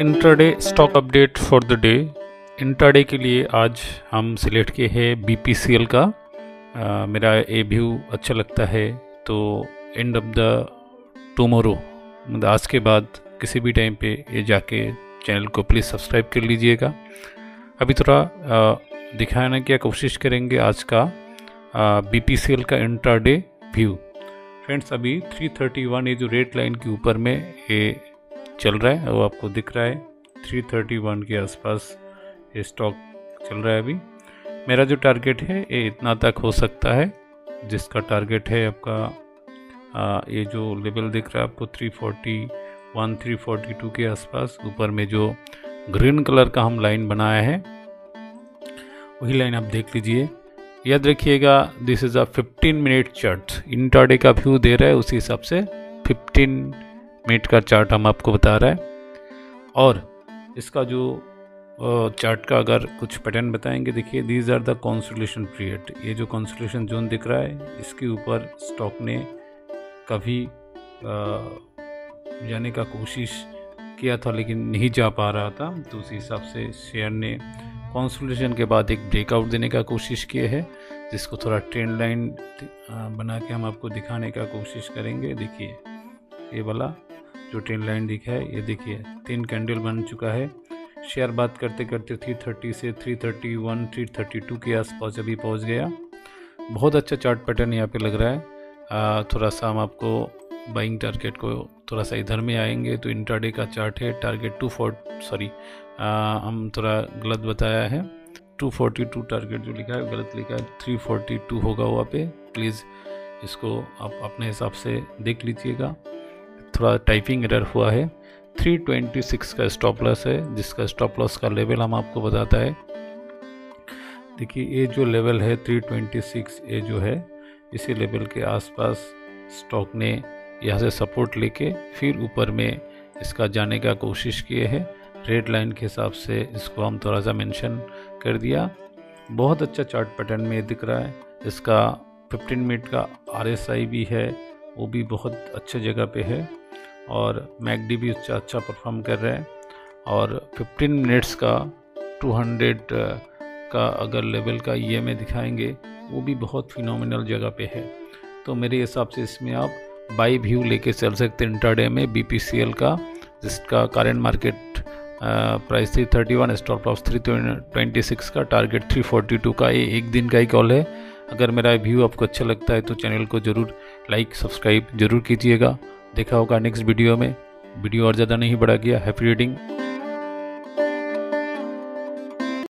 Intraday stock update for the day intraday के लिए आज हम सिलेक्ट किए हैं बीपीसीएल का। आ, मेरा ए व्यू अच्छा लगता है तो एंड ऑफ़ द टमोरो मतलब आज के बाद किसी भी टाइम पे ये जाके चैनल को प्लीज़ सब्सक्राइब कर लीजिएगा। अभी थोड़ा दिखाने की कोशिश करेंगे आज का बी पी सी एल का इंट्राडे व्यू फ्रेंड्स अभी 331 ये जो रेड लाइन के ऊपर में ये चल रहा है वो आपको दिख रहा है 331 के आसपास ये स्टॉक चल रहा है अभी। मेरा जो टारगेट है ये इतना तक हो सकता है जिसका टारगेट है आपका आ, ये जो लेवल दिख रहा है आपको 341 342 के आसपास ऊपर में जो ग्रीन कलर का हम लाइन बनाया है वही लाइन आप देख लीजिए। याद रखिएगा this is a 15 minute chart intraday का व्यू दे रहा है उसी हिसाब से 15 मिनट का चार्ट हम आपको बता रहा है। और इसका जो चार्ट का अगर कुछ पैटर्न बताएँगे, देखिए these are the consolidation period ये जो कॉन्सुलेशन जोन दिख रहा है, इसके ऊपर स्टॉक ने कभी जाने का कोशिश किया था, लेकिन नहीं जा पा रहा था। तो उसी हिसाब से शेयर ने कॉन्सुलेशन के बाद एक ब्रेकआउट देने का कोशिश किया है, जिसको थोड़ा ट्रेंड लाइन बना के हम आपको दिखाने का कोशिश करेंगे। देखिए, ये वाला जो ट्रेन लाइन दिखा है ये देखिए तीन कैंडल बन चुका है। शेयर बात करते करते थ्री थर्टी से three thirty one three thirty two के आसपास अभी पहुँच गया। बहुत अच्छा चार्ट पैटर्न यहाँ पे लग रहा है। आ, थोड़ा सा हम आपको बाइंग टारगेट को थोड़ा सा इधर में आएँगे तो इंटरडे का चार्ट है टारगेट टू सॉरी हम थोड़ा गलत बताया है। टू फोर्टी टू टारगेट जो लिखा है गलत लिखा है थ्री फोर्टी टू होगा वहाँ पे। प्लीज़ इसको आप अपने हिसाब से देख लीजिएगा। थोड़ा टाइपिंग एरर हुआ है। 326 का स्टॉप लॉस है, जिसका स्टॉप लॉस का लेवल हम आपको बताता है। देखिए, ये जो लेवल है 326 ये जो है, इसी लेवल के आसपास स्टॉक ने यहाँ से सपोर्ट लेके फिर ऊपर में इसका जाने का कोशिश किए है। रेड लाइन के हिसाब से इसको हम थोड़ा सा मेंशन कर दिया। बहुत अच्छा चार्ट पैटर्न में दिख रहा है। इसका 15 मिनट का आरएसआई भी है, वो भी बहुत अच्छे जगह पे है। और मैकडी भी अच्छा अच्छा परफॉर्म कर रहे हैं। और 15 मिनट्स का 200 का अगर लेवल का ई e दिखाएँगे, वो भी बहुत फिनोमिनल जगह पे है। तो मेरे हिसाब से इसमें आप बाई व्यू लेके चल सकते हैं इंटरडे में बीपीसीएल का, जिसका current market price three thirty one stop loss three twenty six का टारगेट थ्री फोर्टी टू का। ये एक दिन का ही कॉल है। अगर मेरा व्यू आपको अच्छा लगता है तो चैनल को ज़रूर लाइक सब्सक्राइब ज़रूर कीजिएगा। देखा होगा नेक्स्ट वीडियो में। वीडियो और ज़्यादा नहीं बढ़ा गया हैप्पी रीडिंग